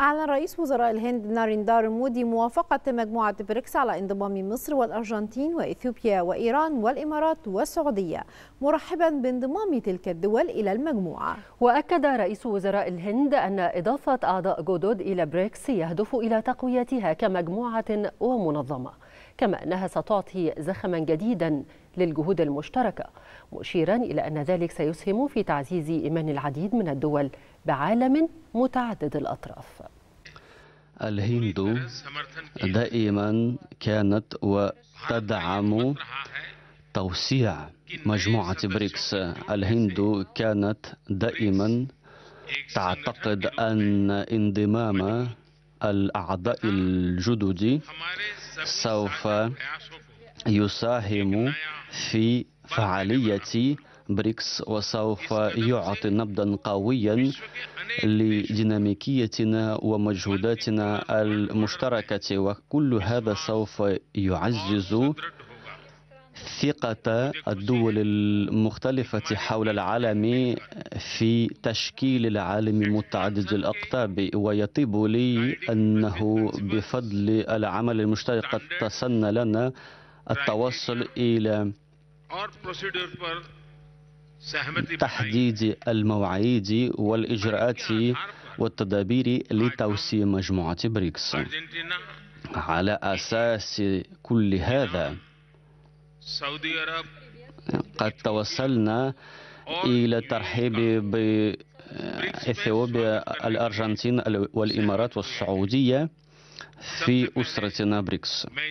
أعلن رئيس وزراء الهند ناريندار مودي موافقة مجموعة بريكس على انضمام مصر والأرجنتين وإثيوبيا وإيران والإمارات والسعودية مرحبا بانضمام تلك الدول إلى المجموعة. وأكد رئيس وزراء الهند أن إضافة أعضاء جدد إلى بريكس يهدف إلى تقويتها كمجموعة ومنظمة كما أنها ستعطي زخما جديدا للجهود المشتركة مشيرا إلى أن ذلك سيسهم في تعزيز إيمان العديد من الدول بعالم متعدد الأطراف. الهند دائما كانت وتدعم توسيع مجموعة بريكس. الهند كانت دائما تعتقد أن انضمام الأعضاء الجدد سوف يساهم في فعالية بريكس وسوف يعطي نبضا قويا لديناميكيتنا ومجهوداتنا المشتركة وكل هذا سوف يعزز ثقة الدول المختلفة حول العالم في تشكيل العالم متعدد الأقطاب. ويطيب لي أنه بفضل العمل المشترك قد تسن لنا التوصل إلى تحديد المواعيد والإجراءات والتدابير لتوسيع مجموعة بريكس. على أساس كل هذا قد توصلنا إلى الترحيب بإثيوبيا الأرجنتين والإمارات والسعودية في أسرتنا بريكس.